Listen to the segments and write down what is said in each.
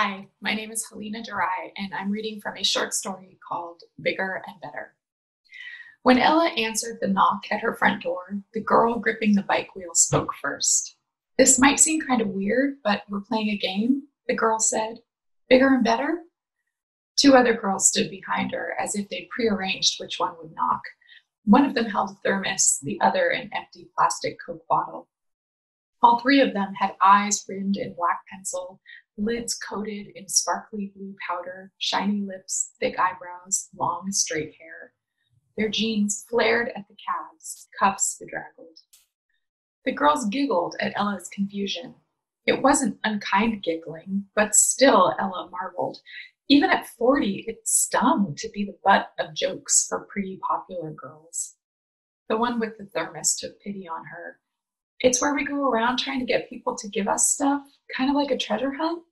Hi, my name is Halina Duraj, and I'm reading from a short story called Bigger and Better. When Ella answered the knock at her front door, the girl gripping the bike wheel spoke first. This might seem kind of weird, but we're playing a game, the girl said. Bigger and better? Two other girls stood behind her as if they'd prearranged which one would knock. One of them held a thermos, the other an empty plastic Coke bottle. All three of them had eyes rimmed in black pencil, lids coated in sparkly blue powder, shiny lips, thick eyebrows, long straight hair. Their jeans flared at the calves, cuffs bedraggled. The girls giggled at Ella's confusion. It wasn't unkind giggling, but still, Ella marveled. Even at 40, it stung to be the butt of jokes for pretty popular girls. The one with the thermos took pity on her it's where we go around trying to get people to give us stuff, kind of like a treasure hunt.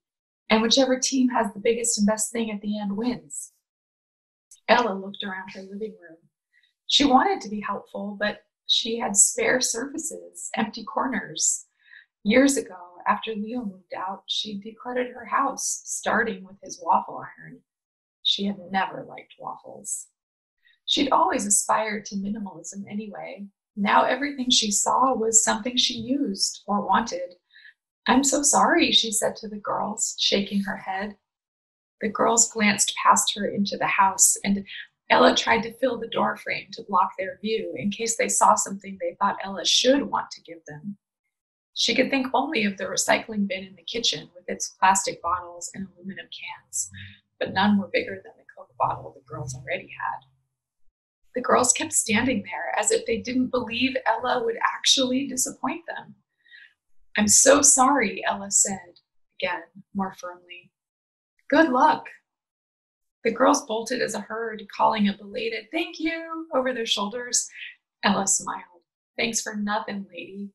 And whichever team has the biggest and best thing at the end wins. Ella looked around her living room. She wanted to be helpful, but she had spare surfaces, empty corners. Years ago, after Leo moved out, she decluttered her house, starting with his waffle iron. She had never liked waffles. She'd always aspired to minimalism anyway, now everything she saw was something she used or wanted. I'm so sorry, she said to the girls, shaking her head. The girls glanced past her into the house, and Ella tried to fill the door frame to block their view in case they saw something they thought Ella should want to give them. She could think only of the recycling bin in the kitchen with its plastic bottles and aluminum cans, but none were bigger than the Coke bottle the girls already had. The girls kept standing there as if they didn't believe Ella would actually disappoint them. I'm so sorry, Ella said, again, more firmly. Good luck. The girls bolted as a herd, calling a belated thank you over their shoulders. Ella smiled. Thanks for nothing, lady.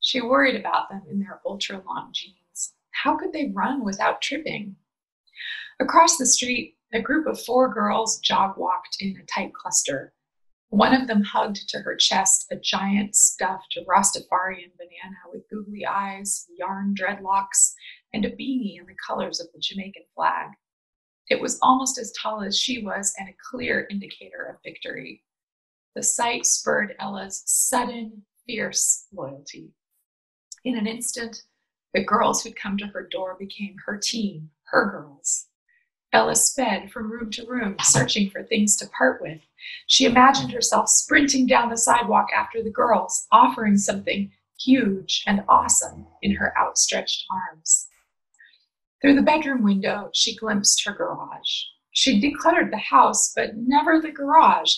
She worried about them in their ultra long jeans. How could they run without tripping? Across the street, a group of four girls jog walked in a tight cluster. One of them hugged to her chest a giant stuffed Rastafarian banana with googly eyes, yarn dreadlocks, and a beanie in the colors of the Jamaican flag. It was almost as tall as she was and a clear indicator of victory. The sight spurred Ella's sudden, fierce loyalty. In an instant, the girls who'd come to her door became her team, her girls. Ella sped from room to room, searching for things to part with. She imagined herself sprinting down the sidewalk after the girls, offering something huge and awesome in her outstretched arms. Through the bedroom window, she glimpsed her garage. She'd decluttered the house, but never the garage.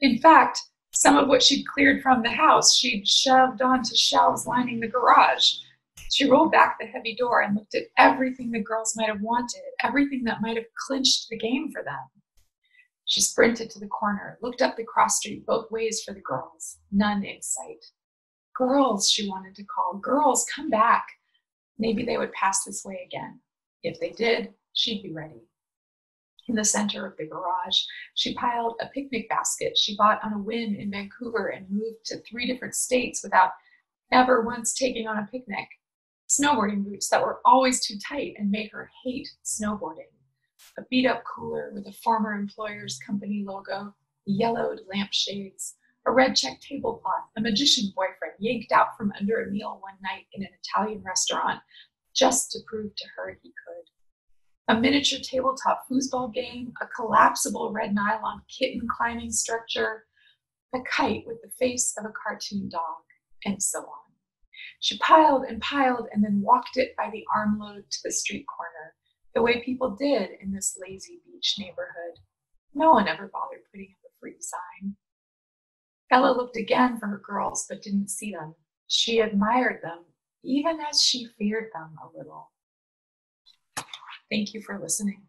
In fact, some of what she'd cleared from the house she'd shoved onto shelves lining the garage. She rolled back the heavy door and looked at everything the girls might have wanted, everything that might have clinched the game for them. She sprinted to the corner, looked up the cross street both ways for the girls, none in sight. Girls, she wanted to call, girls, come back. Maybe they would pass this way again. If they did, she'd be ready. In the center of the garage, she piled a picnic basket she bought on a whim in Vancouver and moved to three different states without ever once taking on a picnic snowboarding boots that were always too tight and made her hate snowboarding, a beat up cooler with a former employer's company logo, yellowed lampshades, a red check tablecloth, a magician boyfriend yanked out from under a meal one night in an Italian restaurant just to prove to her he could. A miniature tabletop foosball game, a collapsible red nylon kitten climbing structure, a kite with the face of a cartoon dog, and so on. She piled and piled and then walked it by the armload to the street corner, the way people did in this lazy beach neighborhood. No one ever bothered putting up a free sign. Ella looked again for her girls, but didn't see them. She admired them, even as she feared them a little. Thank you for listening.